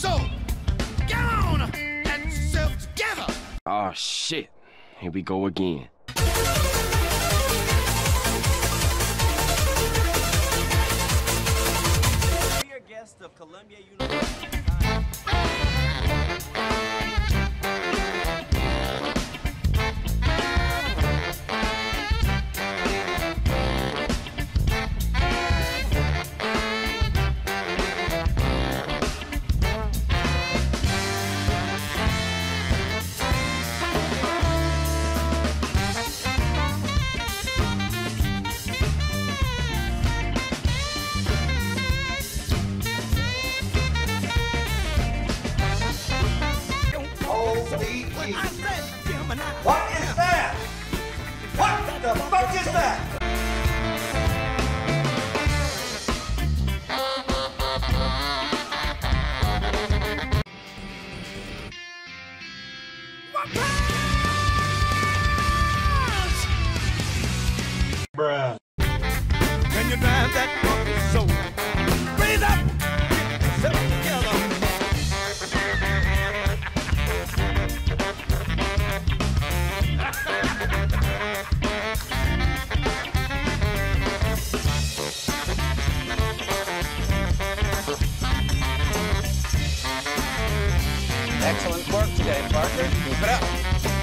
funky soul. Get on, get yourself together. Oh shit. Here we go again. Be a guest of Columbia University. What is that? What the fuck is that? Excellent work today, Parker. Keep it up.